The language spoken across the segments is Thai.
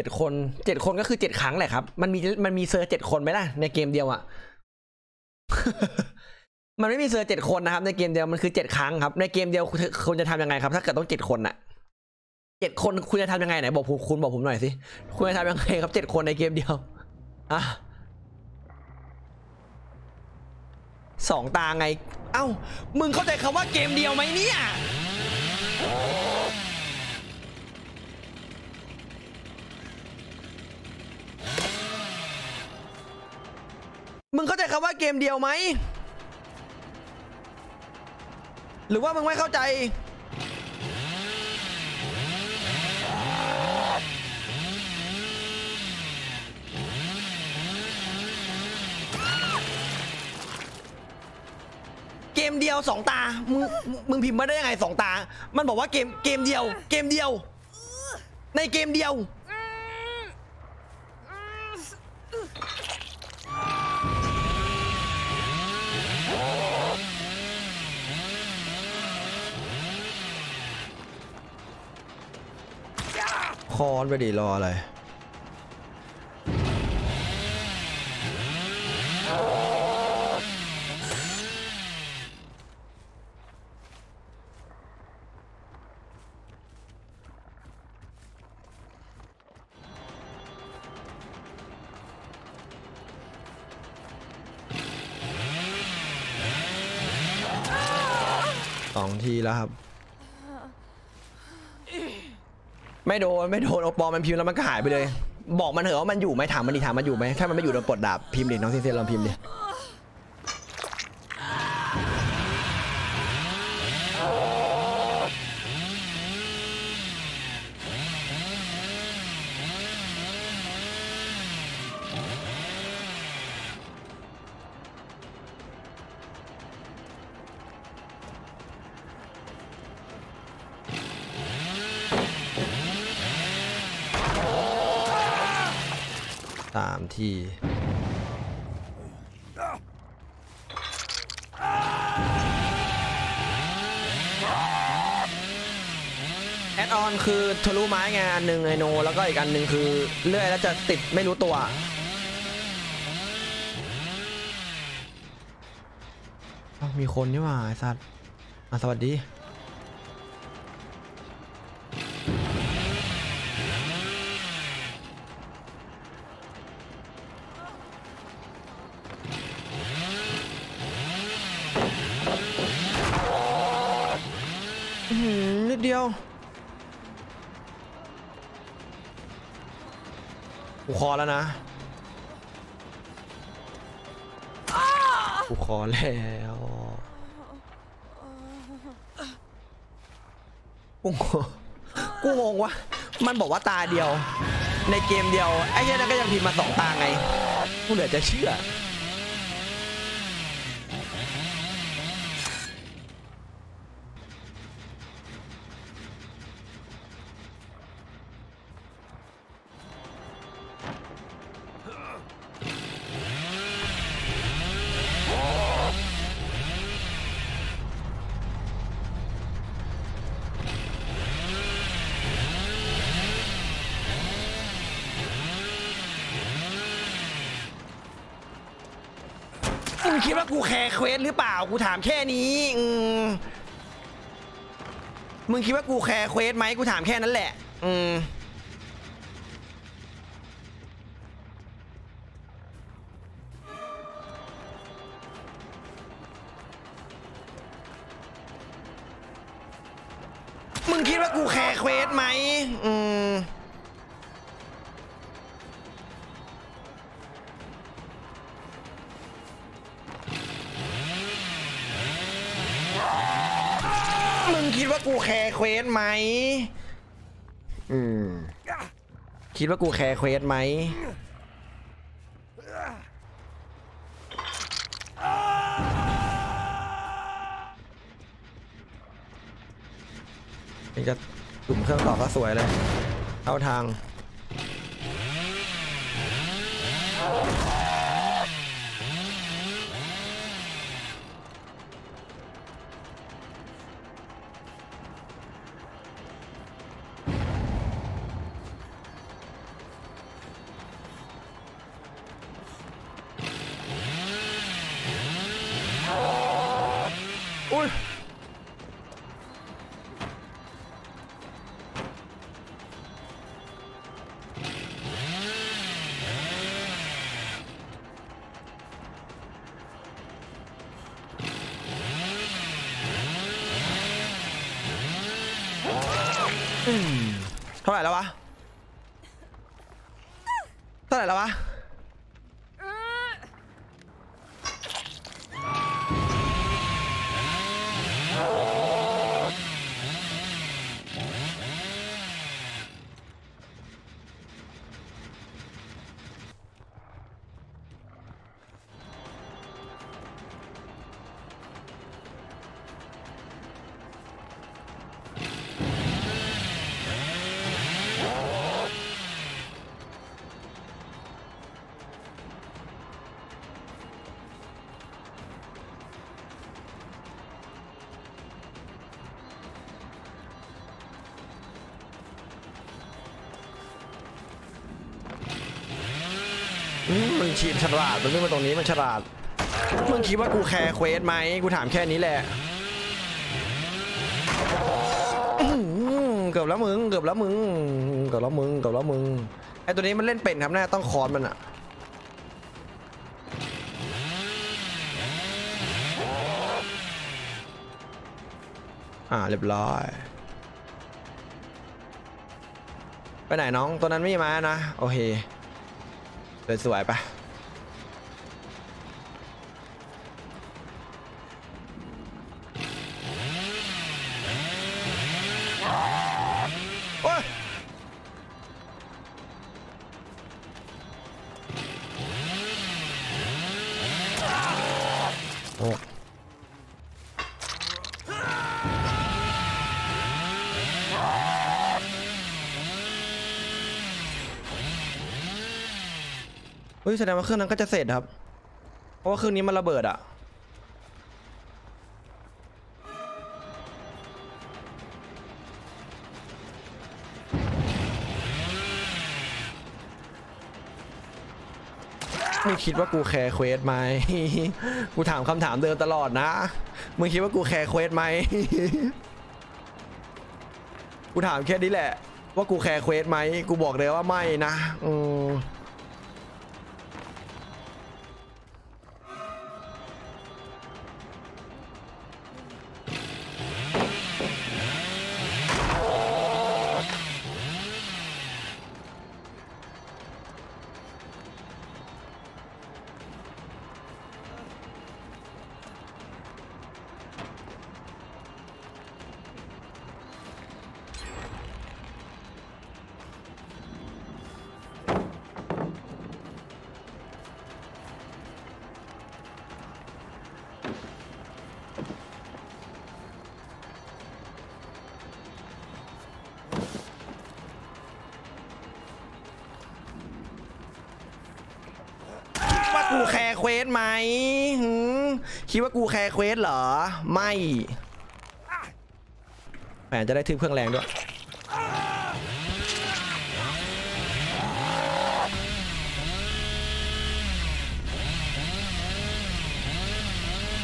จ็ดคนเจ็ดคนก็คือเจ็ดครั้งแหละครับ มันมีมันมีเซอร์เจ็ดคนไหมล่ะในเกมเดียวอะมันไม่มีเซอร์เจ็ดคนนะครับ ในเกมเดียวมันคือเจ็ดครั้งครับในเกมเดียวคุณจะทำยังไงครับ ถ้าเกิดต้องเจ็ดคนอะเจ็ดคนคุณจะทำยังไงไหนบอกผมคุณบอกผมหน่อยสิคุณจะทำยังไงครับเจ็ดคนในเกมเดียวอะสองตาไง เอ้า มึงเข้าใจคำว่าเกมเดียวไหมเนี่ย มึงเข้าใจคำว่าเกมเดียวไหม หรือว่ามึงไม่เข้าใจเกมเดียวสองตา มึง มึงพิมพ์มาได้ยังไงสองตา มันบอกว่าเกม เกมเดียว เกมเดียว ในเกมเดียว คอนไปดิรออะไรสองทีแล้วครับ ไม่โดนไม่โดนโอปอมันพิมพ์แล้วมันก็หายไปเลย บอกมันเถอะว่ามันอยู่ไหมถามมันดิถามมันอยู่ไหมถ้ามันไม่อยู่โดนปลดดาบพิมพ์ดิน้องเซนเซนลองพิมพ์ดิ สามทีแอดออนคือทะลุไม้ไงอันหนึ่งไอโน แล้วก็อีกอันหนึ่งคือเลื่อยแล้วจะติดไม่รู้ตัวมีคนนี่หว่าไอ้สัตว์สวัสดี กูคอแล้วนะกูคอแล้วกูงงกูงงวะมันบอกว่าตาเดียว ในเกมเดียว ไอ้เนี่ยนั่นก็ยังพิมพ์มาสองตาไงกูเหลือจะเชื่อ คิดว่ากู care quest หรือเปล่า กูถามแค่นี้อืมมึงคิดว่ากู care quest ไหมกูถามแค่นั้นแหละ อืมมึงคิดว่ากู care quest ไหมอืม กู care quest ไหม อืม คิดว่ากู care quest ไหมนี่จะตุ่มเครื่องต่อก็สวยเลย เข้าทาง เท่าไหร่แล้ววะ เท่าไหร่แล้ววะ มึงฉีดฉลาดมึงไม่มาตรงนี้มันฉลาดมึงคิดว่ากูแคร์เควสไหมกูถามแค่นี้แหละเกือบแล้วมึงเกือบแล้วมึงเกือบแล้วมึงเกือบแล้วมึงไอตัวนี้มันเล่นเป็นครับน่าต้องคอนมันอะอ่าเรียบร้อย ไปไหนน้องตัวนั้นไม่มานะ โอเค สวยๆ เฮ้ยแสดงว่าเครื่องนั้นก็จะเสร็จครับ เพราะว่าเครื่องนี้มันระเบิดอะมึงคิดว่ากู care quest ไหม กูถามคำถามเดิมตลอดนะ มึงคิดว่ากู care quest ไหม กูถามแค่นี้แหละ ว่ากูแคร์เควสไหม กูบอกเลยว่าไม่นะ อืม quest ไหมคิดว่ากู care quest เหรอ ไม่แหมจะได้ถีบเครื่องแรงด้วย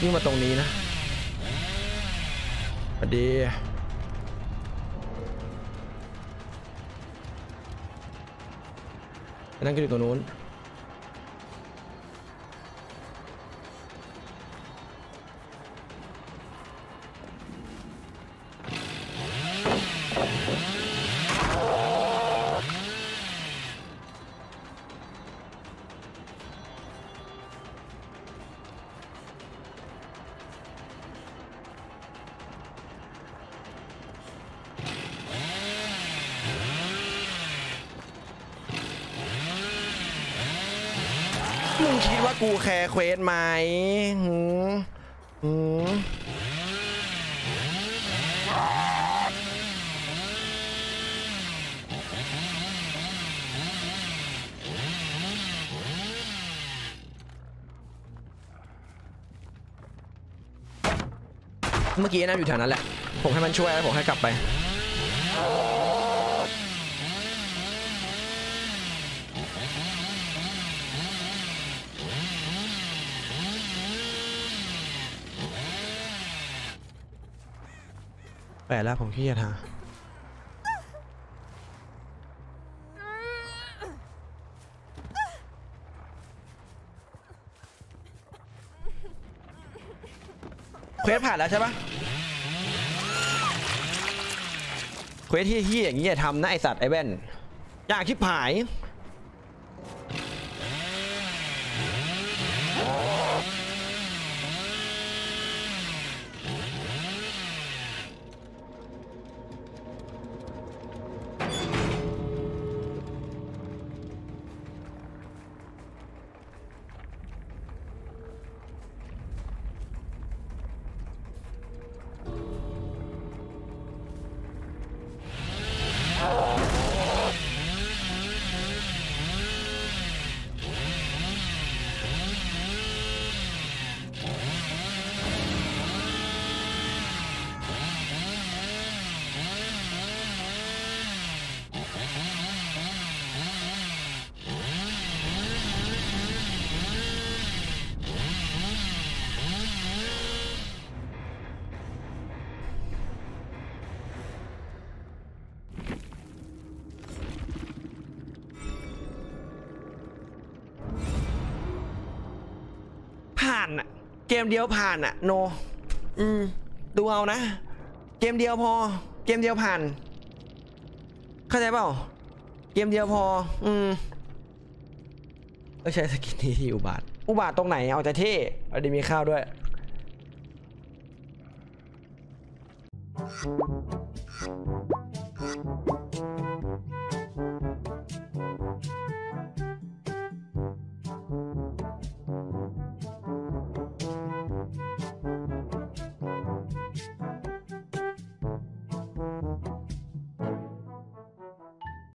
นี่มาตรงนี้นะสวัสดีนั่งกันอยู่ตรงนู้น มึงคิดว่ากูแคร์เควสไหมหืมหืมเมื่อกี้น้ำอยู่แถวนั้นแหละ ผมให้มันช่วยแล้วผมให้กลับไป ปดแล้วผมขี้เกียจหาเควสผ่านแล้วใช่ปะเควสที่ที่อย่างนี้อย่าทำนะไอสัตว์ไอแว่น อยากชิบหายานอะเกมเดียวผ่านอะโน อืม ดูเอานะ เกมเดียวพอ เกมเดียวผ่าน เข้าใจเปล่า เกมเดียวพอ อืมก็ใช้สกินนี้ที่อุบาท อุบาทตรงไหน เอาแต่เท่เอาดีมีข้าวด้วยเ